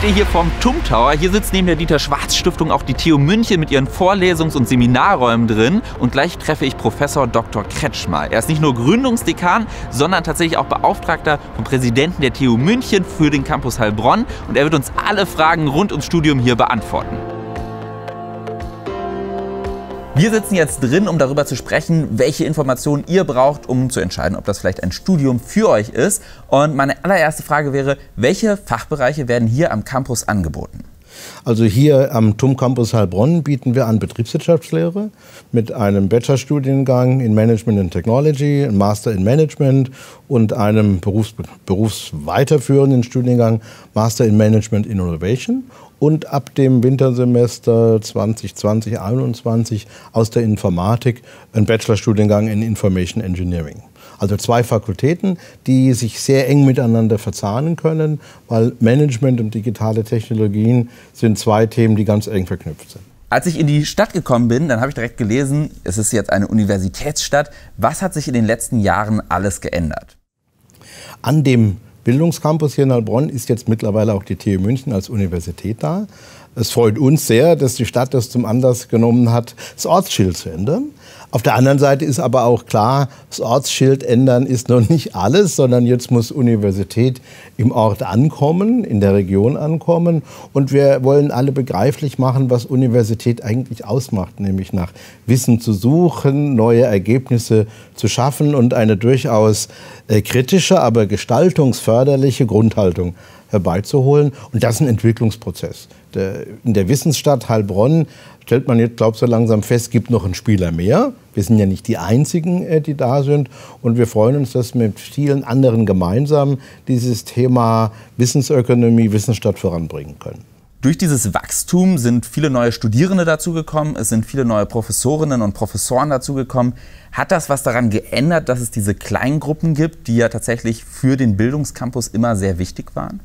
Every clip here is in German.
stehe hier vorm TUM Tower. Hier sitzt neben der Dieter Schwarz Stiftung auch die TU München mit ihren Vorlesungs- und Seminarräumen drin. Und gleich treffe ich Professor Dr. Kretschmer. Er ist nicht nur Gründungsdekan, sondern tatsächlich auch Beauftragter vom Präsidenten der TU München für den Campus Heilbronn. Und er wird uns alle Fragen rund ums Studium hier beantworten. Wir sitzen jetzt drin, um darüber zu sprechen, welche Informationen ihr braucht, um zu entscheiden, ob das vielleicht ein Studium für euch ist. Und meine allererste Frage wäre, welche Fachbereiche werden hier am Campus angeboten? Also hier am TUM Campus Heilbronn bieten wir an Betriebswirtschaftslehre mit einem Bachelorstudiengang in Management and Technology, einem Master in Management und einem Berufs berufsweiterführenden Studiengang Master in Management Innovation und ab dem Wintersemester 2020-21 aus der Informatik ein Bachelorstudiengang in Information Engineering. Also zwei Fakultäten, die sich sehr eng miteinander verzahnen können, weil Management und digitale Technologien sind zwei Themen, die ganz eng verknüpft sind. Als ich in die Stadt gekommen bin, dann habe ich direkt gelesen, es ist jetzt eine Universitätsstadt. Was hat sich in den letzten Jahren alles geändert? An dem Bildungscampus hier in Heilbronn ist jetzt mittlerweile auch die TU München als Universität da. Es freut uns sehr, dass die Stadt das zum Anlass genommen hat, das Ortsschild zu ändern. Auf der anderen Seite ist aber auch klar, das Ortsschild ändern ist noch nicht alles, sondern jetzt muss Universität im Ort ankommen, in der Region ankommen. Und wir wollen alle begreiflich machen, was Universität eigentlich ausmacht, nämlich nach Wissen zu suchen, neue Ergebnisse zu schaffen und eine durchaus äh, kritische, aber gestaltungsförderliche Grundhaltung herbeizuholen. Und das ist ein Entwicklungsprozess. In der Wissensstadt Heilbronn stellt man jetzt, glaube ich, so langsam fest, gibt noch einen Spieler mehr. Wir sind ja nicht die Einzigen, äh, die da sind. Und wir freuen uns, dass wir mit vielen anderen gemeinsam dieses Thema Wissensökonomie, Wissensstadt voranbringen können. Durch dieses Wachstum sind viele neue Studierende dazugekommen, es sind viele neue Professorinnen und Professoren dazugekommen. Hat das was daran geändert, dass es diese Kleingruppen gibt, die ja tatsächlich für den Bildungscampus immer sehr wichtig waren?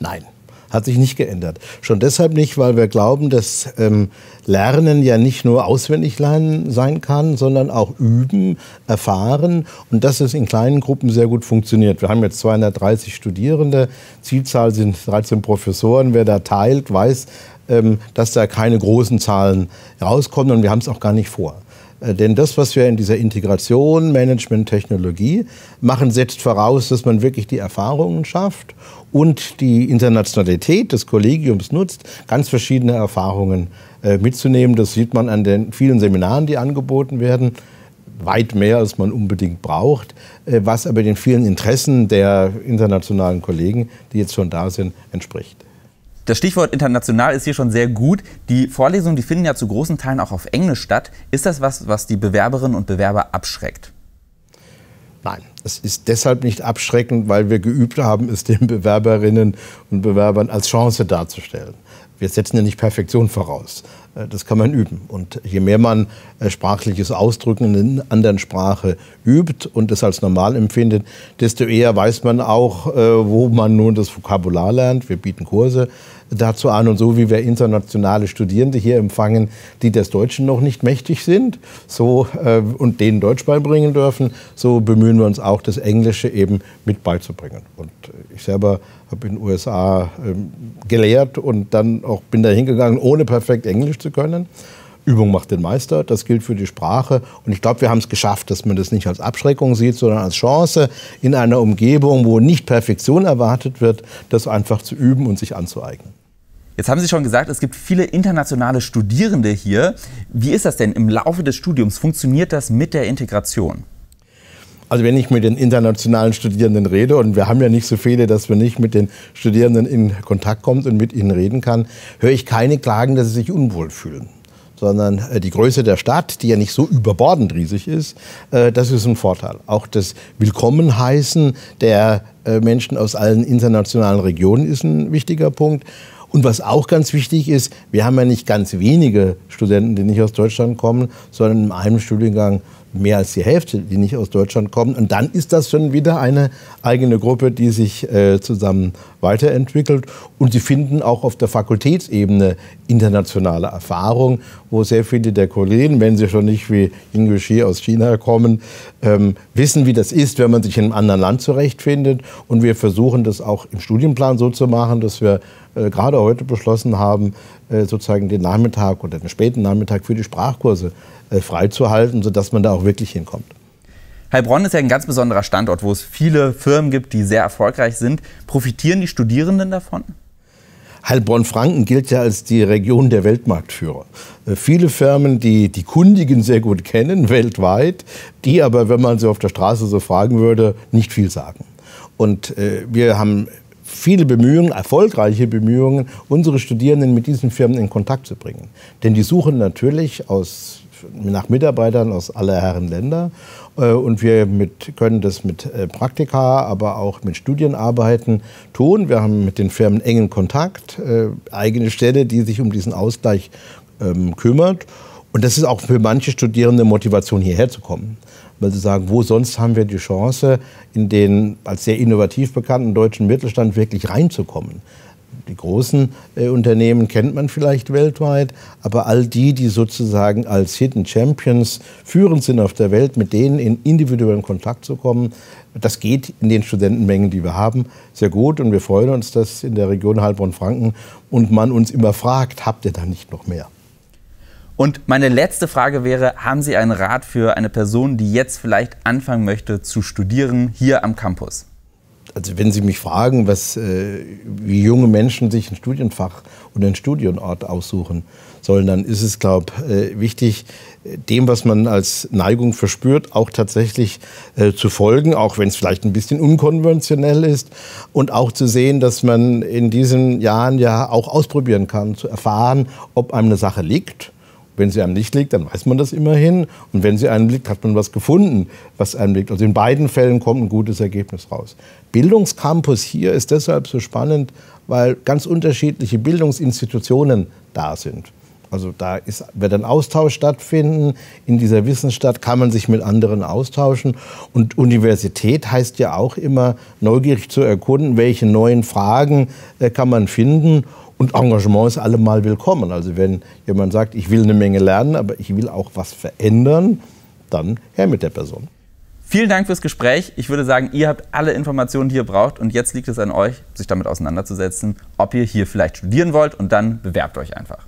Nein hat sich nicht geändert. Schon deshalb nicht, weil wir glauben, dass ähm, Lernen ja nicht nur auswendig lernen sein kann, sondern auch üben, erfahren und dass es in kleinen Gruppen sehr gut funktioniert. Wir haben jetzt 230 Studierende, Zielzahl sind 13 Professoren. Wer da teilt, weiß, ähm, dass da keine großen Zahlen rauskommen und wir haben es auch gar nicht vor. Äh, denn das, was wir in dieser Integration, Management, Technologie machen, setzt voraus, dass man wirklich die Erfahrungen schafft und die Internationalität des Kollegiums nutzt, ganz verschiedene Erfahrungen äh, mitzunehmen. Das sieht man an den vielen Seminaren, die angeboten werden. Weit mehr, als man unbedingt braucht, äh, was aber den vielen Interessen der internationalen Kollegen, die jetzt schon da sind, entspricht. Das Stichwort international ist hier schon sehr gut. Die Vorlesungen, die finden ja zu großen Teilen auch auf Englisch statt. Ist das was, was die Bewerberinnen und Bewerber abschreckt? Nein, es ist deshalb nicht abschreckend, weil wir geübt haben, es den Bewerberinnen und Bewerbern als Chance darzustellen. Wir setzen ja nicht Perfektion voraus. Äh, das kann man üben. Und je mehr man äh, sprachliches Ausdrücken in einer anderen Sprache übt und es als normal empfindet, desto eher weiß man auch, äh, wo man nun das Vokabular lernt. Wir bieten Kurse dazu an und so wie wir internationale Studierende hier empfangen, die des Deutschen noch nicht mächtig sind, so und denen Deutsch beibringen dürfen, so bemühen wir uns auch, das Englische eben mit beizubringen. Und ich selber habe in den USA ähm, gelehrt und dann auch bin da hingegangen, ohne perfekt Englisch zu können. Übung macht den Meister, das gilt für die Sprache. Und ich glaube, wir haben es geschafft, dass man das nicht als Abschreckung sieht, sondern als Chance, in einer Umgebung, wo nicht Perfektion erwartet wird, das einfach zu üben und sich anzueignen. Jetzt haben Sie schon gesagt, es gibt viele internationale Studierende hier. Wie ist das denn im Laufe des Studiums? Funktioniert das mit der Integration? Also wenn ich mit den internationalen Studierenden rede, und wir haben ja nicht so viele, dass wir nicht mit den Studierenden in Kontakt kommen und mit ihnen reden kann, höre ich keine Klagen, dass sie sich unwohl fühlen sondern äh, die Größe der Stadt, die ja nicht so überbordend riesig ist, äh, das ist ein Vorteil. Auch das Willkommenheißen der äh, Menschen aus allen internationalen Regionen ist ein wichtiger Punkt. Und was auch ganz wichtig ist, wir haben ja nicht ganz wenige Studenten, die nicht aus Deutschland kommen, sondern in einem Studiengang mehr als die Hälfte, die nicht aus Deutschland kommen. Und dann ist das schon wieder eine eigene Gruppe, die sich äh, zusammen weiterentwickelt. Und sie finden auch auf der Fakultätsebene internationale Erfahrung, wo sehr viele der Kollegen, wenn sie schon nicht wie Ying Shi aus China kommen, ähm, wissen, wie das ist, wenn man sich in einem anderen Land zurechtfindet. Und wir versuchen das auch im Studienplan so zu machen, dass wir äh, gerade heute beschlossen haben, äh, sozusagen den Nachmittag oder den späten Nachmittag für die Sprachkurse äh, freizuhalten, sodass man da auch wirklich hinkommt. Heilbronn ist ja ein ganz besonderer Standort, wo es viele Firmen gibt, die sehr erfolgreich sind. Profitieren die Studierenden davon? Heilbronn-Franken gilt ja als die Region der Weltmarktführer. Äh, viele Firmen, die die Kundigen sehr gut kennen, weltweit, die aber, wenn man sie auf der Straße so fragen würde, nicht viel sagen. Und äh, wir haben viele Bemühungen, erfolgreiche Bemühungen, unsere Studierenden mit diesen Firmen in Kontakt zu bringen. Denn die suchen natürlich aus, nach Mitarbeitern aus aller Herren Länder. Äh, und wir mit, können das mit äh, Praktika, aber auch mit Studienarbeiten tun. Wir haben mit den Firmen engen Kontakt, äh, eigene Stelle, die sich um diesen Ausgleich ähm, kümmert. Und das ist auch für manche Studierende Motivation, hierher zu kommen. Weil sie sagen, wo sonst haben wir die Chance, in den als sehr innovativ bekannten deutschen Mittelstand wirklich reinzukommen. Die großen äh, Unternehmen kennt man vielleicht weltweit, aber all die, die sozusagen als Hidden Champions führend sind auf der Welt, mit denen in individuellen Kontakt zu kommen, das geht in den Studentenmengen, die wir haben, sehr gut. Und wir freuen uns, dass in der Region Heilbronn-Franken und man uns immer fragt, habt ihr da nicht noch mehr? Und meine letzte Frage wäre, haben Sie einen Rat für eine Person, die jetzt vielleicht anfangen möchte zu studieren hier am Campus? also wenn Sie mich fragen, was, äh, wie junge Menschen sich ein Studienfach oder einen Studienort aussuchen sollen, dann ist es, glaube ich, äh, wichtig, dem, was man als Neigung verspürt, auch tatsächlich äh, zu folgen, auch wenn es vielleicht ein bisschen unkonventionell ist und auch zu sehen, dass man in diesen Jahren ja auch ausprobieren kann, zu erfahren, ob einem eine Sache liegt wenn sie einem nicht liegt, dann weiß man das immerhin. Und wenn sie einem liegt, hat man was gefunden, was einem liegt. Also in beiden Fällen kommt ein gutes Ergebnis raus. Bildungscampus hier ist deshalb so spannend, weil ganz unterschiedliche Bildungsinstitutionen da sind. Also da ist, wird ein Austausch stattfinden. In dieser Wissensstadt kann man sich mit anderen austauschen. Und Universität heißt ja auch immer, neugierig zu erkunden, welche neuen Fragen äh, kann man finden. Und Engagement ist allemal willkommen. Also wenn jemand sagt, ich will eine Menge lernen, aber ich will auch was verändern, dann her mit der Person. Vielen Dank fürs Gespräch. Ich würde sagen, ihr habt alle Informationen, die ihr braucht. Und jetzt liegt es an euch, sich damit auseinanderzusetzen, ob ihr hier vielleicht studieren wollt. Und dann bewerbt euch einfach.